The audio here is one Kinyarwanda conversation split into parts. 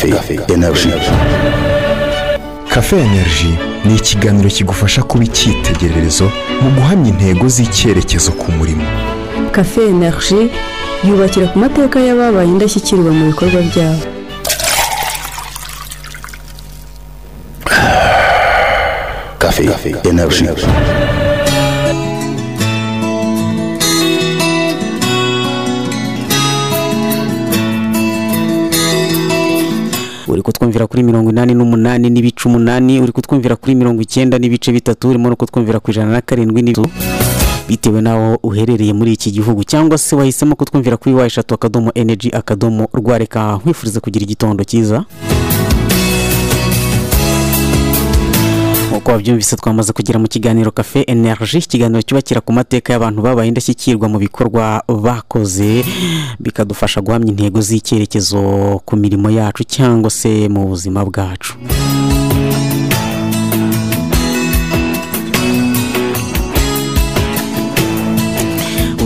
Café Energy. cafe energy ni ikiganiro kigufasha kuba icyitegererezo mu guhamya intego z'icyerekezo ku murimo cafe energy yubakira ku mateka y'ababaye indashyikirwa mu bikorwa byabo Café Energy. Kutwumvira kuri mirongo inani n'umunani n'ibice umunani uri kutwumvira kuri mirongo icyenda n'ibice bitatu urimo no kutwumvira ku ijana na karindwi n'ibice bitewe n'aho uherereye muri iki gihugu. Cyangwa se wahisemo kutwumvira kuri wa eshatu akadomo energy akadomo rwareka nkwifuriza kugira igitondo cyiza. Nk'uko wabyumvise twamaze kugera mu kiganiro cafe energy ikiganiro cyubakira ku mateka y'abantu babaye indashyikirwa mu bikorwa bakoze bikadufasha guhamya intego z'icyerekezo ku mirimo yacu cyangwa se mu buzima bwacu.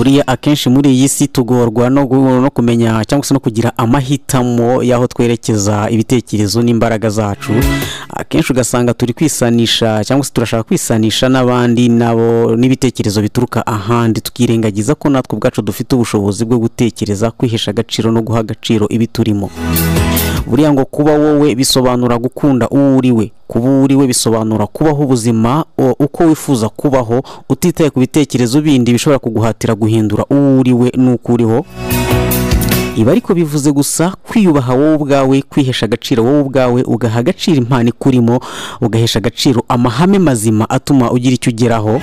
Buriya akenshi muri iyi si tugorwa no kumenya cyangwa se no kugira amahitamo y'aho twerekeza ibitekerezo n'imbaraga zacu. Akenshi ugasanga turi kwisanisha cyangwa se turashaka kwisanisha n'abandi nabo n'ibitekerezo bituruka ahandi tukirengagiza ko natwe ubwacu dufite ubushobozi bwo gutekereza kwihesha agaciro no guha agaciro ibiturimo. Buriya ngo kuba wowe bisobanura gukunda uwo uri we. Kuba uwo uri we bisobanura kubaho ubuzima uko wifuza kubaho utitaye ku bitekerezo bindi bishobora kuguhatira guhindura uwo uri we n'uko uriho ibi ariko bivuze gusa kwiyubaha wowe ubwawe kwihesha agaciro wowe ubwawe ugaha agaciro impano ikurimo ugahesha agaciro amahame mazima atuma ugira icyo ugeraho.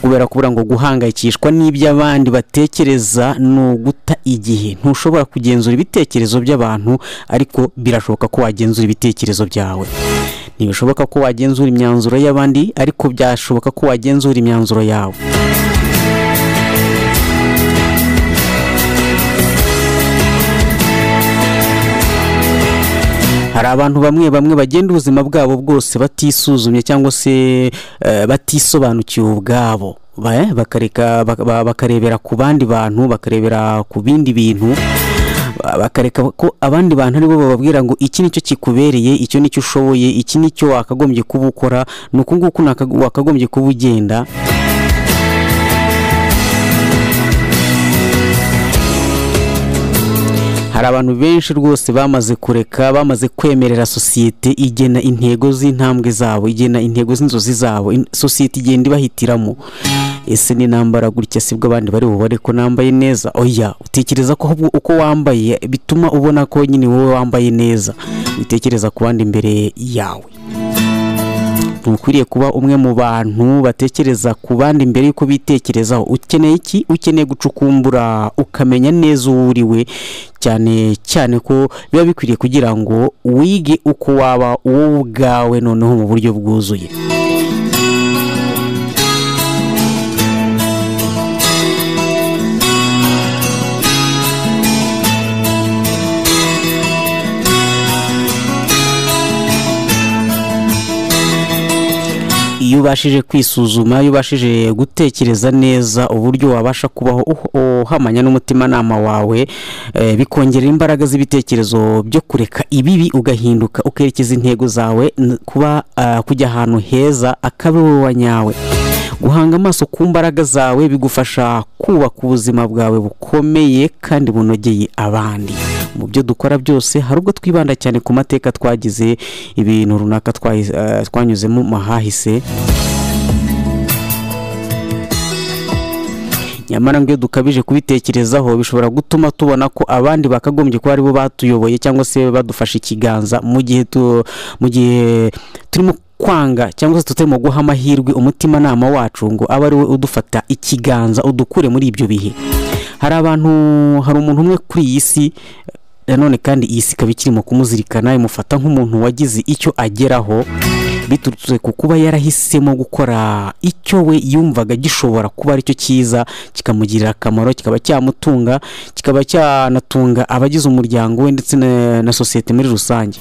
Kubera kubura ngo guhangayikishwa n'ibyo abandi batekereza ni uguta igihe. Ntushobora kugenzura ibitekerezo by'abantu ariko birashoboka ko wagenzura ibitekerezo byawe. Ntibishoboka ko wagenzura imyanzuro y'abandi ariko byashoboka ko wagenzura imyanzuro yawe. Hari abantu bamwe bamwe bagenda ubuzima bwabo bwose batisuzumye cyangwa se eh, batisobanukiwe ubwabo. Ba- bakareka bak- ba- bakarebera ku bandi bantu bakarebera ku bindi bintu ba- bakareka ko abandi bantu ari bo bababwira ngo iki ni cyo kikubereye icyo ni cyo ushoboye iki ni cyo wakagombye kuba ukora ni uku nguku wakagombye kuba ugenda hari abantu benshi rwose bamaze kureka bamaze kwemerera sosiyete igena intego z'intambwe zabo igena intego z'inzozi zabo. Sosiyete igenda ibahitiramo. Ese ni nambara gutya sibwo abandi bari bubare ko nambaye neza? Oya utekereza ko uko wambaye bituma ubona ko nyine wowe wambaye neza. Witekereza ku bandi imbere yawe. Ntukwiriye kuba umwe mu bantu batekereza ku bandi mbere y'uko bitekerezaho. Ukeneye iki? Ukeneye gucukumbura ukamenya neza uwo uri we cyane cyane ko biba bikwiriye kugira ngo wige uko waba wowe ubwawe noneho mu buryo bwuzuye. Iyo ubashije kwisuzuma iyo ubashije gutekereza neza uburyo wabasha kubaho uh- uhamanya n'umutimanama wawe eh, bikongerera imbaraga z'ibitekerezo byo kureka ibibi ugahinduka ukerekeza intego zawe kuba ah, kujya ahantu heza akaba wowe wa nyawe. Guhanga amaso ku mbaraga zawe bigufasha kubaka ubuzima bwawe bukomeye kandi bunogeye abandi. Mu byo dukora byose hari ubwo twibanda cyane ku mateka twagize ibintu runaka eh, twanyuzemo mu nyamara ngo iyo dukabije kubitekerezaho bishobora gutuma tubona ko abandi bakagombye kuba ari bo batuyoboye cyangwa se badufashe ikiganza mu gihe mu gihe turimo kwanga cyangwa se tutarimo guha amahirwe umutimanama wacu ngo abe ari we udufata ikiganza udukure muri ibyo bihe. Hari abantu hari umuntu umwe kuri iyi si nanone kandi iyi si ikaba ikirimo kumuzirikana imufata nk'umuntu wagize icyo ageraho. Biturutse ku kuba yarahisemo gukora icyo we yumvaga gishobora kuba ari cyo cyiza kikamugirira akamaro kikaba cyamutunga kikaba cyanatunga abagize umuryango we ndetse na, sosiyete muri rusange.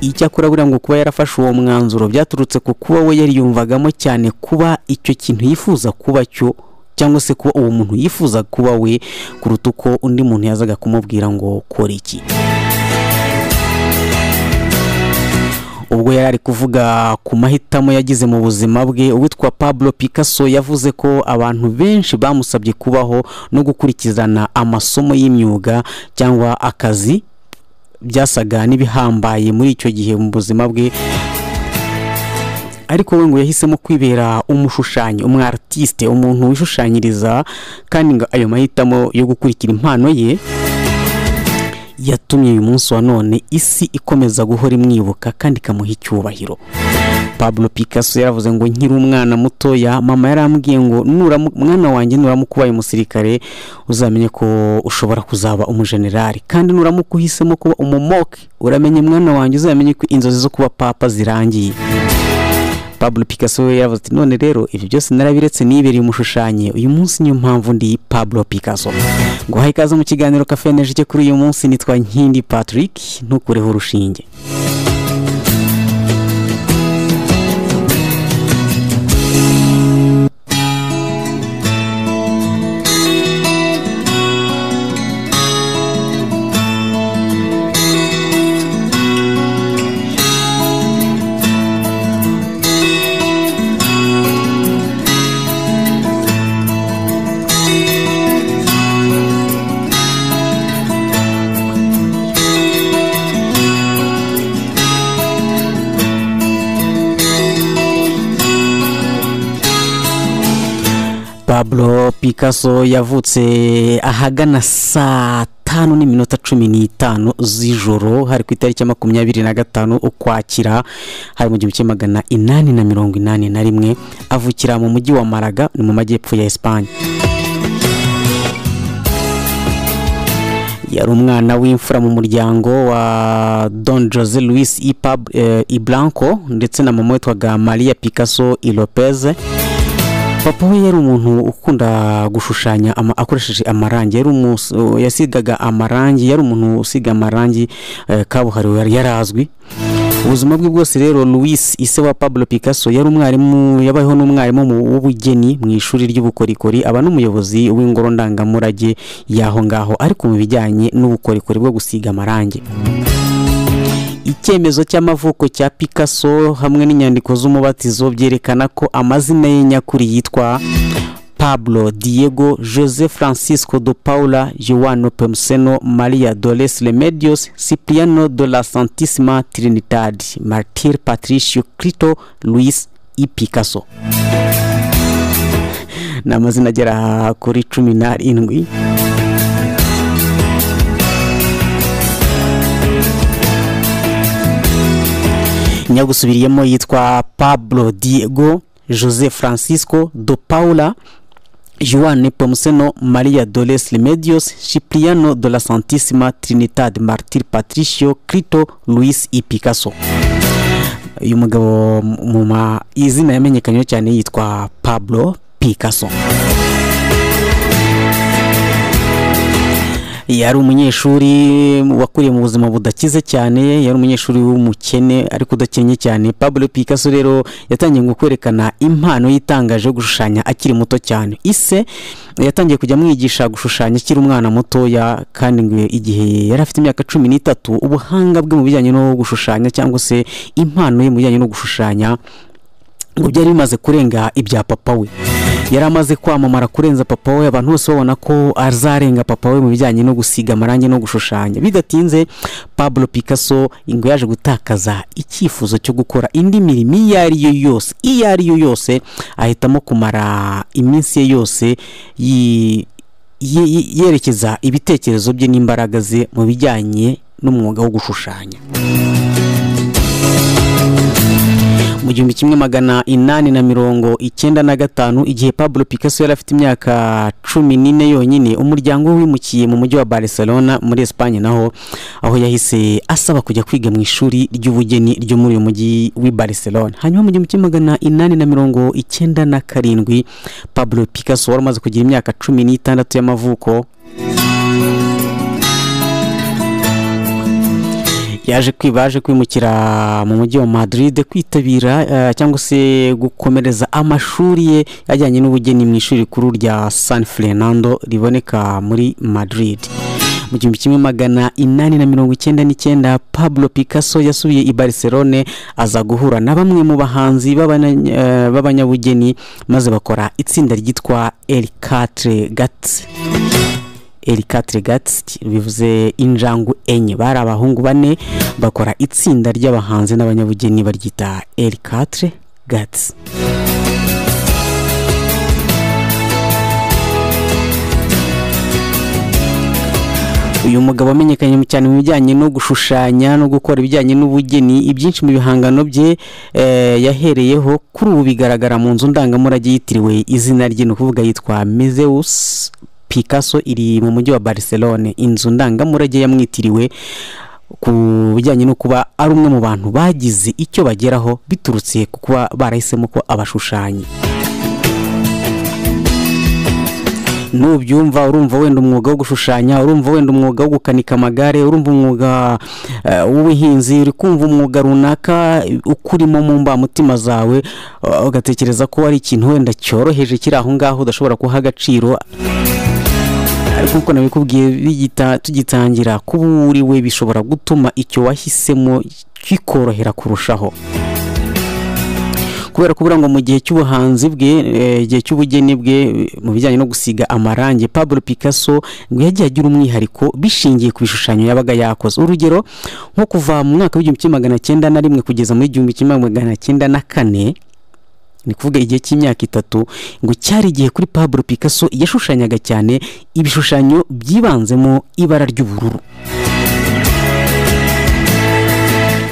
Icyakora buriya ngo kuba yarafashe uwo mwanzuro byaturutse ku kuba we yariyumvagamo cyane kuba icyo kintu yifuza kuba cyo cyangwa se kuba uwo muntu yifuza kuba we kuruta uko undi muntu yazaga kumubwira ngo kora iki. Ubwo yari ari kuvuga ku mahitamo yagize mu buzima bwe uwitwa pablo picasso yavuze ko abantu benshi bamusabye kubaho no gukurikirana amasomo y'imyuga cyangwa akazi byasaga n'ibihambaye muri icyo gihe mu buzima bwe. Ariko we ngo yahisemo kwibera umushushanyi umwaratiste umuntu wishushanyiriza kandi ngo ayo mahitamo yo gukurikira impano ye yatumye uyu munsi wa none isi ikomeza guhora imwibuka kandi ikamuha icyubahiro. Pablo picasso yaravuze ngo nkiri umwana mutoya. Mama yarambwiye ngo mwana wanjye nuramuka ubaye umusirikare uzamenye ko ushobora kuzaba umujenerali. Kandi nuramuka uhisemo kuba umumoke. Uramenye mwana wanjye uzamenye ko inzozi zo kuba papa zirangiye. Pablo picasso we yaravuze ati none rero ibyo byose narabiretse nibereye umushushanyi uyu munsi niyo mpamvu ndi pablo picasso. Nguhaye ikaze mu kiganiro kafe energy kuri uyu munsi nitwa nkindi patrick ntukureho urushinge. Picasso yavutse ahagana saa tanu n'iminota cumi n'itanu z'ijoro hari ku itariki ya makumyabiri na gatanu ukwakira hari mu gihumbi kimwe magana inani na mirongo inani na rimwe avukira mu mujyi wa maraga ni mu majyepfo ya esipanye yari umwana w'imfura mu muryango wa don jose luis i, Pab, eh, ndetse na mama witwaga maria picasso i lopez. Papa we yari umuntu ukunda gushushanya akoresheje amarangi. Uh, yasigaga amarangi yari umuntu usiga amarangi eh, kabuhariwe yarazwi ubuzima bwe bwose rero louis ise wa pablo picasso yari umwarimu yabayeho n'umwarimu mu- w'ubugeni mu ishuri ry'ubukorikori aba n'umuyobozi w'ingoro ndangamurage y'aho ngaho ariko mu bijyanye n'ubukorikori bwo gusiga amarangi. Icyemezo cy'amavuko cya picasso hamwe n'inyandiko z'umubatizo byerekana ko amazina ye nyakuri yitwa pablo diego jose francisco do paula joano pemuseno maria dores remedios cipriano de la santissima trinidad martir patricio crito luis i picasso. Ni amazina agera kuri cumi n'arindwi. Nyagusubiriyemo yitwa pablo diego jose francisco do paula Juan Pomuseno Maria Dolores Remedios Cipriano de la Santissima Trinidad Martir Patricio Crito Luis i Picasso. Uyu mugabo mu izina yamenyekanye cyane yitwa Pablo Picasso. Yari umunyeshuri wakuriye mu buzima budakize cyane yari umunyeshuri w'umukene ariko udakennye cyane. Pablo picasso rero yatangiye kwerekana impano yitangaje yo gushushanya akiri muto cyane. Ise yatangiye kujya amwigisha gushushanya akiri umwana mutoya kandi igihe yari afite imyaka cumi n'itatu ubuhanga bwe mu bijyanye no gushushanya cyangwa se impano ye mu bijyanye no gushushanya ngo byari bimaze kurenga ibya papa we. Yari amaze kwamamara kurenza papa we abantu bose babona ko azarenga papa we mu bijyanye no gusiga amarangi no gushushanya. Bidatinze pablo picasso ngo yaje gutakaza icyifuzo cyo gukora indi mirimo iyo ari yo yose iyo ari yo yose ahitamo kumara iminsi ye yose yerekeza ibitekerezo bye n'imbaraga ze mu bijyanye n'umwuga wo gushushanya. Mu gihumbi kimwe magana inani na mirongo icyenda na gatanu igihe pablo picasso yari afite imyaka cumi n'ine yonyine umuryango we wimukiye mu mujyi wa barcelona muri esipanye naho aho yahise asaba kujya kwiga mu ishuri ry'ubugeni ryo muri uyu mujyi w'i barcelona. Hanyuma mu gihumbi kimwe magana inani na mirongo icyenda na karindwi pablo picasso wari umaze kugira imyaka cumi n'itandatu y'amavuko. Yaje kwi- baje kwimukira mu mujyi wa Madrid kwitabira eh, cyangwa se gukomereza amashuri ye ajyanye n'ubugeni mu ishuri rikuru rya San Fernando riboneka muri Madrid. Mu gihumbi kimwe magana inani na mirongo icyenda n'icyenda Pablo Picasso yasubiye i Barcelone aza guhura na bamwe mu bahanzi eh, b'abanyabugeni maze bakora itsinda ryitwa El Quatre Gats El Quatre Gats bivuze injangu enye. Bari abahungu bane bakora itsinda ry'abahanzi n'abanyabugeni baryita El Quatre Gats uyu mugabo wamenyekanye cyane mu bijyanye no gushushanya no gukora ibijyanye n'ubugeni ibyinshi mu bihangano bye eh, yahereyeho kuri ubu bigaragara mu nzu ndangamurage yitiriwe izina rye ni ukuvuga yitwa Museus Picasso iri mu mujyi wa Barcelone. Inzu ndangamurage yamwitiriwe ku bijyanye no kuba ari umwe mu bantu bagize icyo bageraho biturutse ku kuba barahisemo ko abashushanyi. Nubyumva urumva wenda umwuga wo gushushanya urumva wenda umwuga wo gukanika amagare urumva umwuga eh, w'ubuhinzi uri kumva umwuga runaka ukurimo mu mbamutima zawe ugatekereza ko ari ikintu wenda cyoroheje kiri aho ngaho udashobora guha agaciro. Ariko nk'uko nabikubwiye tugitangira kuba uwo uri we bishobora gutuma icyo wahisemo kikorohera kurushaho. Kubera ko buriya ngo mu gihe cy'ubuhanzi bwe eh, igihe cy'ubugeni bwe mu bijyanye no gusiga amarangi Pablo Picasso ngo yagiye agira umwihariko bishingiye ku bishushanyo yabaga yakoze. Urugero nko kuva mu mwaka w'igihumbi kimwe magana cyenda na rimwe kugeza muri igihumbi kimwe magana cyenda na kane ni kuvuga igihe cy'imyaka itatu ngo cyari igihe kuri Pablo Picasso yashushanyaga cyane ibishushanyo byibanzemo ibara ry'ubururu.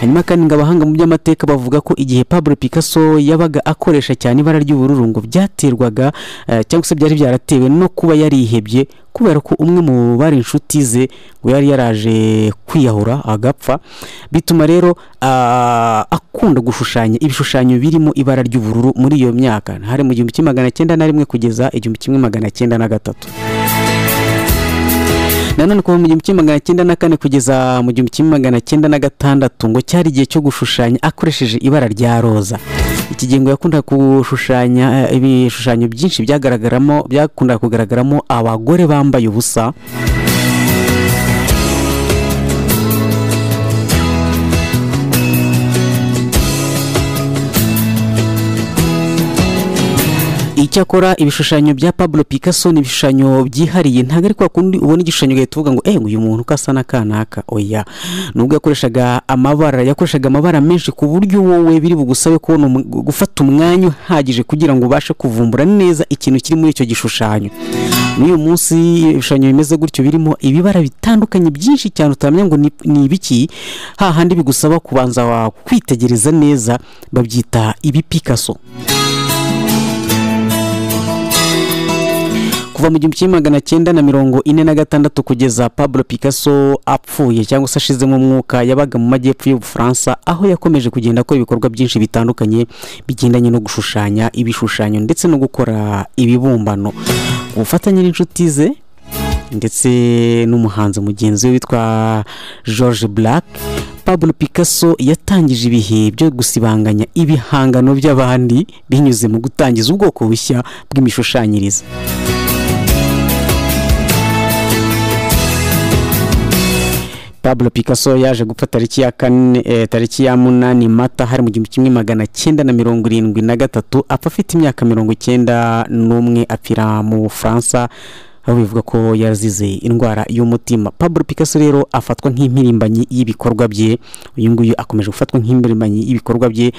Hanyuma kandi ngo abahanga mu by'amateka bavuga ko igihe Pablo Picasso yabaga akoresha cyane ibara ry'ubururu ngo byaterwaga eh, cyangwa se byari byaratewe no kuba yarihebye kubera ko umwe mu bari inshuti ze ngo yari yaraje kwiyahura agapfa bituma rero ah, akunda gushushanya ibishushanyo birimo ibara ry'ubururu muri iyo myaka. Hari mu gihumbi kimwe magana cyenda na rimwe kugeza igihumbi kimwe magana cyenda na gatatu. Nanone kuva mu gihumbi kimwe magana cyenda na kane kugeza mu gihumbi kimwe magana cyenda na gatandatu ngo cyari igihe cyo gushushanya akoresheje ibara rya roza. Iki gihe ngo yakundaga gushushanya eh, ibishushanyo byinshi byagaragaramo byakundaga kugaragaramo abagore bambaye ubusa. Icyakora ibishushanyo bya Pablo Picasso ni ibishushanyo byihariye ntabwo ari kwa kundi ubona igishushanyo ugahita uvuga ngo eh uyu muntu uko asa n'akanaka oya. Nubwo yakoreshaga amabara yakoreshaga amabara menshi ku buryo wowe biri bugusabe kubona gufata umwanya uhagije kugira ngo ubashe kuvumbura neza ikintu kiri muri icyo gishushanyo. N'uyu munsi ibishushanyo bimeze gutyo birimo ibibara bitandukanye byinshi cyane utamenya ngo ni- ibiki hahandi bigusaba kubanza kwitegereza neza babyita ibi kuva mu gihumbi kimwe magana cyenda na mirongo ine na gatandatu kugeza Pablo Picasso apfuye cyangwa se ashizemo umwuka yabaga mu majyepfo y'ubufaransa aho yakomeje kugenda akora ibikorwa byinshi bitandukanye bigendanye no gushushanya ibishushanyo ndetse no gukora ibibumbano. Ku bufatanye n'inshuti ze ndetse n'umuhanzi mugenzi we witwa George Black Pablo Picasso yatangije ibihe byo gusibanganya ibihangano by'abandi binyuze mu gutangiza ubwoko bushya bw'imishushanyirize Pablo Picasso yaje gupfa tariki ya kane eh, tariki ya munani mata hari mu gihumbi kimwe magana cyenda na mirongo irindwi na gatatu apfa afite imyaka mirongo icyenda n'umwe apfira mu Bufaransa aho bivuga ko yazize indwara y'umutima. Pablo Picasso rero afatwa nk'impirimbanyi y'ibikorwa bye uyu nguyu akomeje gufatwa nk'impirimbanyi y'ibikorwa bye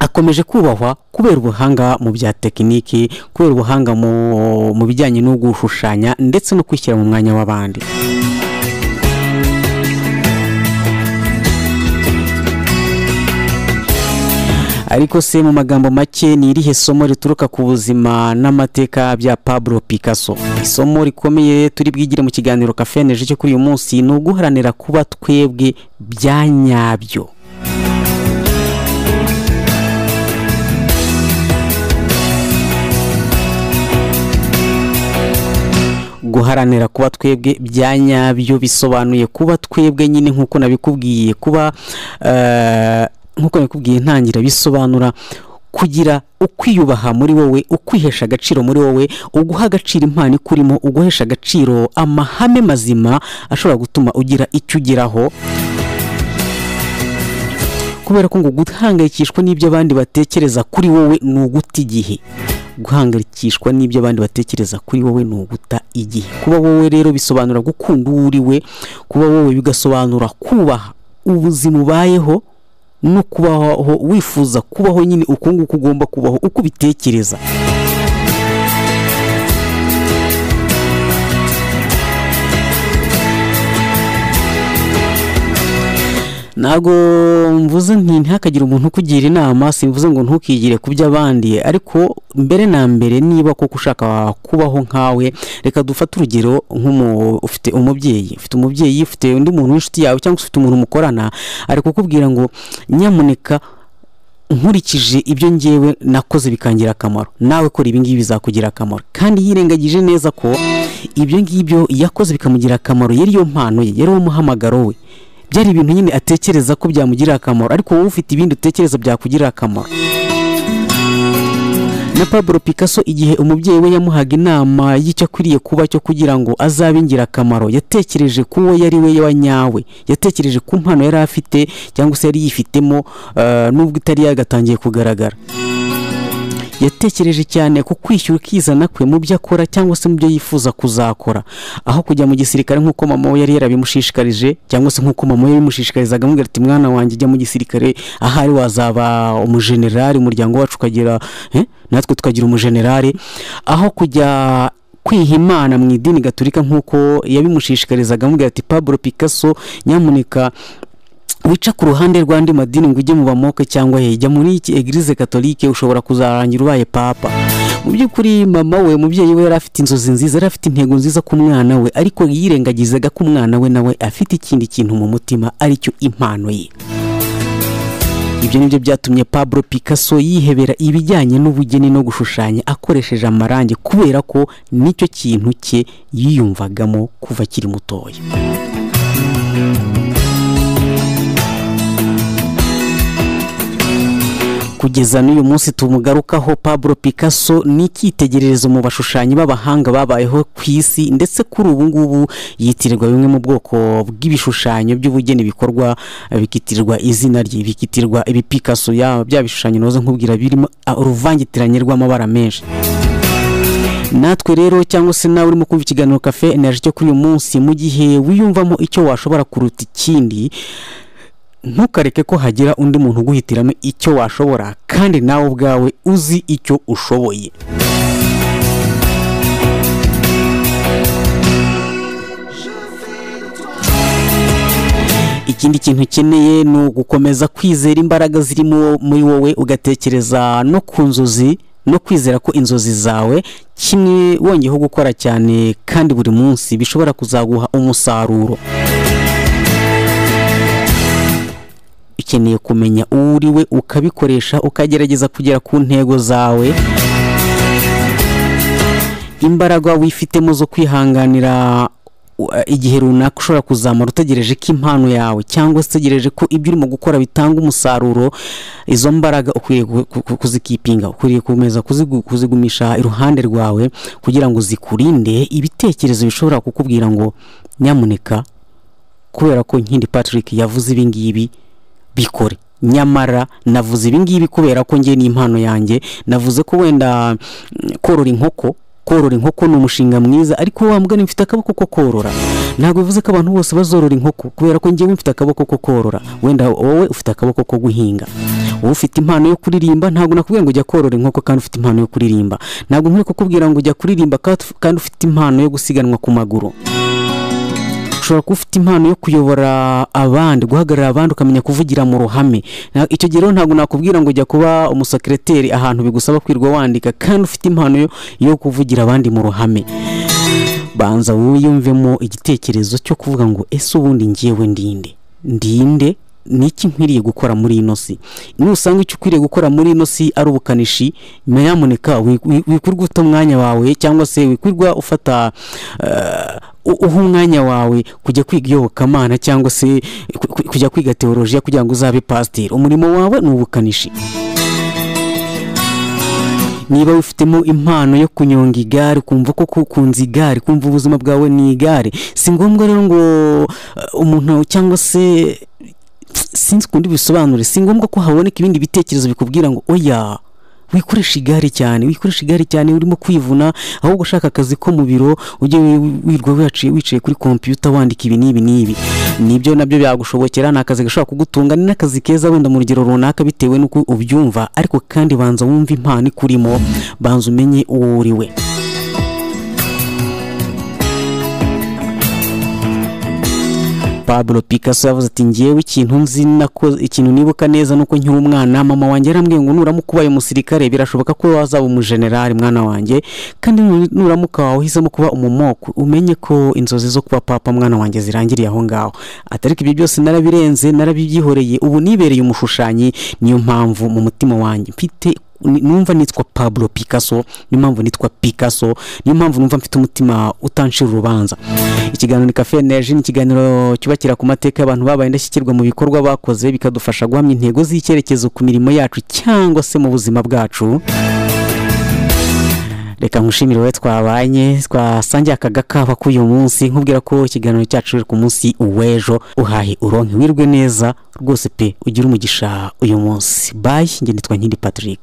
akomeje kubahwa kubera ubuhanga mu bya tekiniki kubera ubuhanga mu, bijyanye no gushushanya ndetse no kwishyira mu mwanya w'abandi. Ariko se mu magambo make ni irihe somo rituruka ku buzima n'amateka bya Pablo Picasso? Isomo rikomeye turi bwigire mu kiganiro kafeneje cyo kuri uyu munsi ni uguharanira kuba twebwe bya nyabyo. Guharanira kuba twebwe bya nyabyo bisobanuye kuba twebwe nyine nk'uko nabikubwiye kuba eh, nk'uko nabikubwiye ntangira bisobanura kugira ukwiyubaha muri wowe ukwihesha agaciro muri wowe uguha agaciro impano ikurimo uguhesha agaciro amahame mazima ashobora gutuma ugira icyo ugeraho. Kubera ko ngo guhangayikishwa n'ibyo abandi batekereza kuri wowe ni uguta igihe. Guhangayikishwa n'ibyo abandi batekereza kuri wowe ni uguta igihe. Kuba wowe rero bisobanura gukunda uwo uri we kuba wowe bigasobanura kubaha ubuzima ubayeho no kubaho wifuza kubaho nyine uko nguko ugomba kubaho uko ubitekereza. Ntabwo mvuze nti ntihakagire umuntu ukugira inama simvuze ngo ntukigire ku by'abandi ariko mbere na mbere niba koko ushaka kubaho nkawe reka dufate urugero ufite umubyeyi. Ufite umubyeyi ufite undi muntu w'inshuti yawe cyangwa se ufite umuntu mukorana ari kukubwira ngo nyamuneka nkurikije ibyo ngewe nakoze bikangira akamaro. Nawe kora ibi ngibi bizakugira akamaro. Kandi yirengagije neza ko ibyo ngibyo yakoze bikamugira akamaro. Yari yo mpano ye yari wo muhamagaro we. Byari ibintu nyine atekereza ko byamugirira akamaro ariko wowe ufite ibindi utekereza byakugirira akamaro. Na pablo picasso igihe umubyeyi we yamuhaga inama y'icyo akwiriye kuba cyo kugira ngo azabe ingirakamaro yatekereje ku uwo yari we wa nyawe yatekereje ku mpano yari afite cyangwa se yari yifitemo eh, nubwo itari yagatangiye kugaragara. Yatekereje cyane ku kwishyura ukizana kwe mu byo akora cyangwa se mu byo yifuza kuzakora. Aho kujya mu gisirikare nk'uko mama we yari yarabimushishikarije cyangwa se nk'uko mama we yabimushishikarizaga amubwira ati mwana wanjye ujya mu gisirikare ahari wazaba umujenerali umuryango wacu ukagira eh, natwe tukagira umujenerali. Aho kujya kwiha imana mu idini gaturika nk'uko yabimushishikarizaga amubwira ati pablo picasso nyamuneka wica ku ruhande rw'andi madini ngo ujye mu bamoke cyangwa he jya muri iki eglise katolike ushobora kuzarangira ubaye papa. Mu by'ukuri mama we umubyeyi we yari afite inzozi nziza yari afite intego nziza ku mwana we ariko yirengagizaga ko umwana we nawe afite ikindi kintu mu mutima ari cyo impano ye. Ibyo ni byo byatumye pablo picasso yihebera ibijyanye n'ubugeni no gushushanya akoresheje amarangi kubera ko ni cyo kintu cye yiyumvagamo kuva akiri mutoya. Kugeza n'uyu munsi tumugarukaho pablo picasso ni icyitegererezo mu bashushanyi b'abahanga babayeho ku isi ndetse kuri ubu ngubu yitirirwa bimwe mu bwoko bw'ibishushanyo by'ubugeni bikorwa bikitirirwa izina rye bikitirwa ibi picasso. Ya bya bishushanyo noze nkubwira birimo uruvangitiranye rw'amabara menshi. Natwe rero cyangwa se nawe urimo kumva ikiganiro kafe energy cyo kuri uyu munsi mu gihe wiyumvamo icyo washobora kuruta ikindi ntukareke ko hagira undi muntu uguhitiramo icyo washobora kandi nawe ubwawe uzi icyo ushoboye. Ikindi kintu ukeneye ni ugukomeza kwizera imbaraga zirimo muri wowe ugatekereza no ku nzozi no kwizera ko inzozi zawe kimwe wongeyeho gukora cyane kandi buri munsi bishobora kuzaguha umusaruro. Ukeneye kumenya uwo uri we ukabikoresha ukagerageza kugera ku ntego zawe. Imbaraga wifitemo zo kwihanganira uh, igihe runaka ushobora kuzamura utegereje ko impano yawe cyangwa se utegereje ko ibyo urimo gukora bitanga umusaruro izo mbaraga ukwiriye ku- ku- kuzikipinga ukwiriye kumeza kuzigu- kuzigumisha iruhande rwawe kugira ngo zikurinde ibitekerezo bishobora kukubwira ngo nyamuneka kubera ko nkindi patrick yavuze ibi ngibi. Bikore. Nyamara navuze ibi ngibi kubera ko ngiye n'impano yanjye navuze ko wenda mm, korora inkoko korora inkoko ni umushinga mwiza ariko wa mugani mfite akaboko ko korora. Ntabwo bivuze ko abantu bose bazorora inkoko kubera ko ngewe mfite akaboko ko korora. Wenda wowe ufite akaboko ko guhinga. Wowe ufite impano yo kuririmba ntabwo nakubwira ngo ujya korora inkoko kandi ufite impano yo kuririmba. Ntabwo nkwiye kukubwira ngo ujya kuririmba kandi ufite impano yo gusiganwa ku maguru. Ushobora kuba ufite impano yo kuyobora abandi guhagarara abandi ukamenya kuvugira mu ruhame. Icyo gihe rero ntabwo nakubwira ngo ujya kuba umusekereteri ahantu bigusaba kwirwa wandika kandi ufite impano yo kuvugira abandi mu ruhame. Banza wiyumvemo igitekerezo cyo kuvuga ngo ese ubundi ngewe ndinde ndinde ni iki nkwiriye gukora muri ino si? Nusanga icyo ukwiriye gukora muri ino si ari ubukanishi nyamuneka wi- wi- wikwirwa uta umwanya wawe cyangwa se wikwirwa ufata eh, uha umwanya wawe kujya kwiga iyobokamana cyangwa se ku- ku- kujya kwiga teolojiya kugira ngo uzabe pasiteri umurimo wawe ni ubukanishi. Niba wifitemo impano yo kunyonga igare ukumva ko ukunze igare kumva ubuzima bwawe ni igare si ngombwa rero ngo eh, umuntu cyangwa se sinzi ukundi bisobanure. Si ngombwa ko haboneka ibindi bitekerezo bikubwira ngo oya wikoresha igare cyane wikoresha igare cyane urimo kwivuna ahubwo ushaka akazi ko mu biro ujye wi- wirwa wicaye kuri kompiyuta wandika ibi n'ibi n'ibi. Nibyo na byo byagushobokera ni akazi gashobora kugutunga ni n'akazi keza wenda mu rugero runaka bitewe n'uko ubyumva. Ariko kandi banza wumve impano ikurimo banza umenye uwo uri we. Pablo Picasso yavuze ati ngewe ikintu nzi nako ikintu nibuka neza nuko nkiri umwana mama wanjye yarambwiye ngo nuramuka ubaye umusirikare birashoboka ko wazaba umujenerali mwana wanjye kandi nu- nuramuka wawe uhisemo kuba umumoko umenye ko inzozi zo kuba papa mwana wanjye zirangiriye aho ngaho ati ariko ibyo byose narabirenze narabibyihoreye ubu nibereye umushushanyi niyo mpamvu mu mutima wanjye mfite numva nitwa Pablo Picasso niyo mpamvu nitwa Picasso niyo mpamvu numva mfite umutima utancira urubanza. Ikiganiro ni cafe energy ni ikiganiro cyubakira ku mateka y'abantu babaye indashyikirwa mu bikorwa bakoze bikadufasha guhamya intego z'icyerekezo ku mirimo yacu cyangwa se mu buzima bwacu. Reka nkushimire wowe twabanye twasangiye aka gakaba k'uyu munsi nkubwira ko ikiganiro cyacu ku munsi w'ejo uhahe uronke wirwe neza rwose pe ugire umugisha uyu munsi. Bayi njye nitwa nkindi patrick.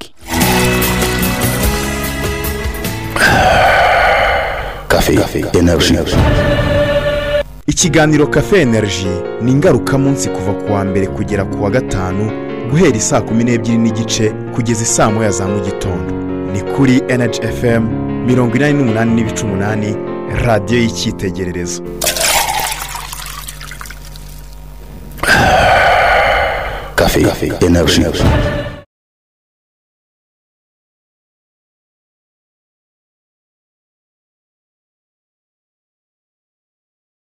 Ikiganiro kafe energy ni ingarukamunsi kuva ku wa mbere kugera ku wa gatanu guhera isaa kumi n'ebyiri n'igice kugeza isaa moya za mu gitondo. Ni kuri energy fm mirongo inani n'umunani n'ibice umunani radiyo y'icyitegererezo Café Énergie.